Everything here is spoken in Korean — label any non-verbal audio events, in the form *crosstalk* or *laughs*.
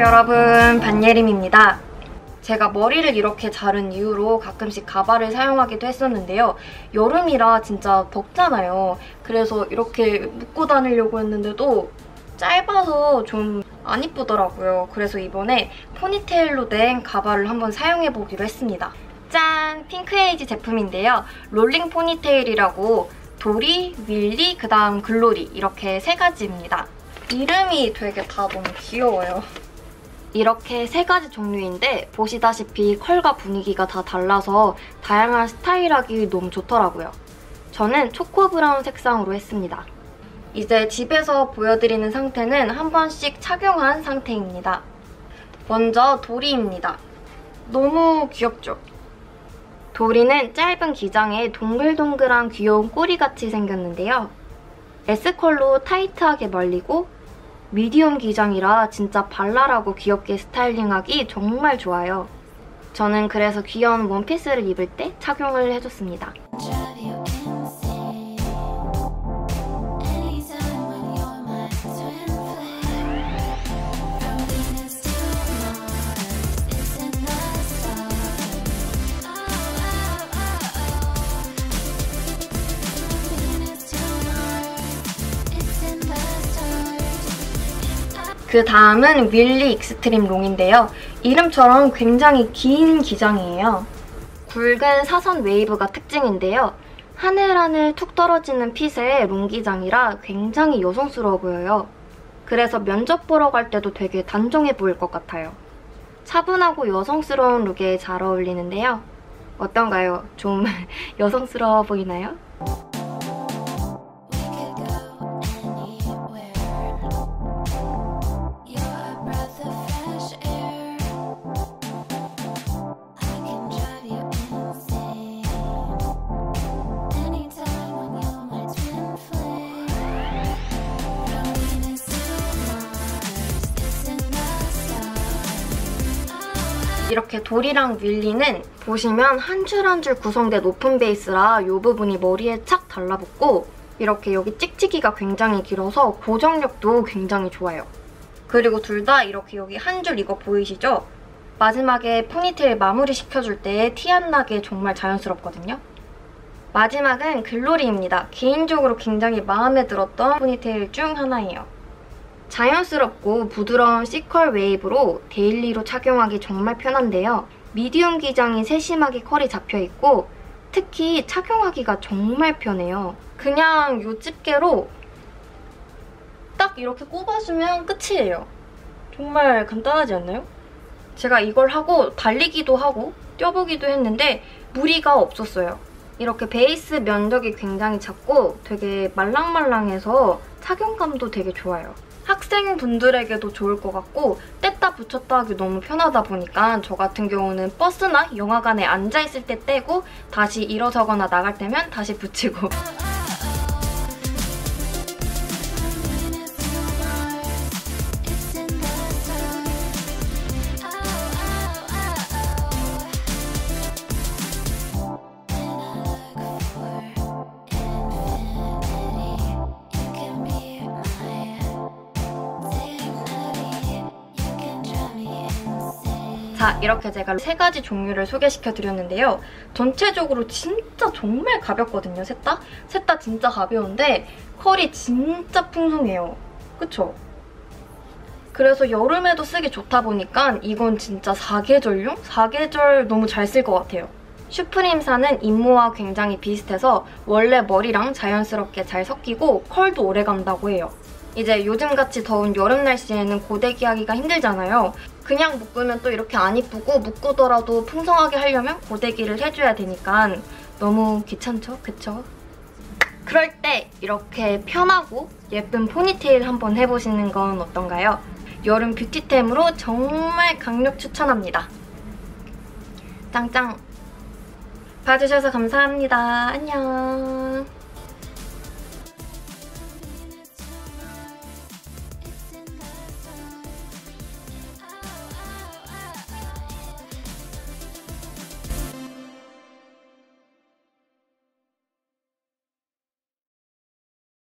여러분 반예림입니다. 제가 머리를 이렇게 자른 이후로 가끔씩 가발을 사용하기도 했었는데요. 여름이라 진짜 덥잖아요. 그래서 이렇게 묶고 다니려고 했는데도 짧아서 좀 안 이쁘더라고요. 그래서 이번에 포니테일로 된 가발을 한번 사용해보기로 했습니다. 짠! 핑크에이지 제품인데요. 롤링 포니테일이라고 도리, 윌리, 그 다음 글로리 이렇게 세 가지입니다. 이름이 되게 다 너무 귀여워요. 이렇게 세 가지 종류인데 보시다시피 컬과 분위기가 다 달라서 다양한 스타일하기 너무 좋더라고요. 저는 초코 브라운 색상으로 했습니다. 이제 집에서 보여드리는 상태는 한 번씩 착용한 상태입니다. 먼저 도리입니다. 너무 귀엽죠? 도리는 짧은 기장에 동글동글한 귀여운 꼬리같이 생겼는데요. S컬로 타이트하게 말리고 미디움 기장이라 진짜 발랄하고 귀엽게 스타일링하기 정말 좋아요. 저는 그래서 귀여운 원피스를 입을 때 착용을 해줬습니다. 그 다음은 윌리 extreme long인데요. 이름처럼 굉장히 긴 기장이에요. 굵은 사선 웨이브가 특징인데요. 하늘하늘 툭 떨어지는 fit의 long기장이라 굉장히 여성스러워 보여요. 그래서 면접 보러 갈 때도 되게 단정해 보일 것 같아요. 차분하고 여성스러운 look에 잘 어울리는데요. 어떤가요? 좀 *laughs* 여성스러워 보이나요? 이렇게 도리랑 윌리는 보시면 한 줄 한 줄 구성된 open base라 이 부분이 머리에 착 달라붙고 이렇게 여기 찍찍이가 굉장히 길어서 고정력도 굉장히 좋아요. 그리고 둘 다 이렇게 여기 한 줄 이거 보이시죠? 마지막에 포니테일 마무리 시켜줄 때 티 안 나게 정말 자연스럽거든요. 마지막은 글로리입니다. 개인적으로 굉장히 마음에 들었던 포니테일 중 하나예요. 자연스럽고 부드러운 C컬 웨이브로 daily로 착용하기 정말 편한데요. medium 기장이 세심하게 컬이 잡혀있고 특히 착용하기가 정말 편해요. 그냥 요 집게로 딱 이렇게 꼽아주면 끝이에요. 정말 간단하지 않나요? 제가 이걸 하고 달리기도 하고 뛰어보기도 했는데 무리가 없었어요. 이렇게 베이스 면적이 굉장히 작고 되게 말랑말랑해서 착용감도 되게 좋아요. 학생분들에게도 좋을 것 같고 뗐다 붙였다 하기 너무 편하다 보니까 저 같은 경우는 버스나 영화관에 앉아있을 때 떼고 다시 일어서거나 나갈 때면 다시 붙이고 자, 이렇게 제가 세 가지 종류를 소개시켜드렸는데요. 전체적으로 진짜 정말 가볍거든요, 셋 다? 셋 다 진짜 가벼운데 컬이 진짜 풍성해요. 그쵸? 그래서 여름에도 쓰기 좋다 보니까 이건 진짜 사계절용? 사계절 너무 잘 쓸 것 같아요. 슈프림사는 임모와 굉장히 비슷해서 원래 머리랑 자연스럽게 잘 섞이고 컬도 오래 간다고 해요. 이제 요즘같이 더운 여름 날씨에는 고데기 하기가 힘들잖아요. 그냥 묶으면 또 이렇게 안 이쁘고 묶고더라도 풍성하게 하려면 고데기를 해줘야 되니까 너무 귀찮죠? 그쵸? 그럴 때 이렇게 편하고 예쁜 포니테일 한번 해보시는 건 어떤가요? 여름 뷰티템으로 정말 강력 추천합니다. 짱짱! 봐주셔서 감사합니다. 안녕!